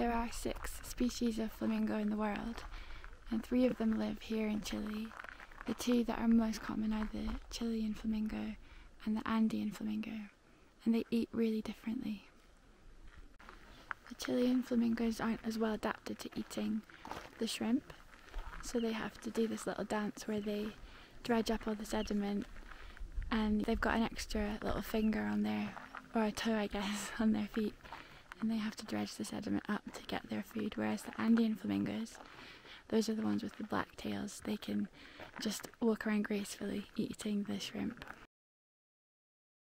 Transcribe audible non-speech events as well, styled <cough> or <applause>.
There are six species of flamingo in the world, and three of them live here in Chile. The two that are most common are the Chilean flamingo and the Andean flamingo, and they eat really differently. The Chilean flamingos aren't as well adapted to eating the shrimp, so they have to do this little dance where they dredge up all the sediment and they've got an extra little finger on their, or a toe I guess, <laughs> on their feet and they have to dredge the sediment up to get their food. Whereas the Andean flamingos, those are the ones with the black tails, they can just walk around gracefully eating the shrimp.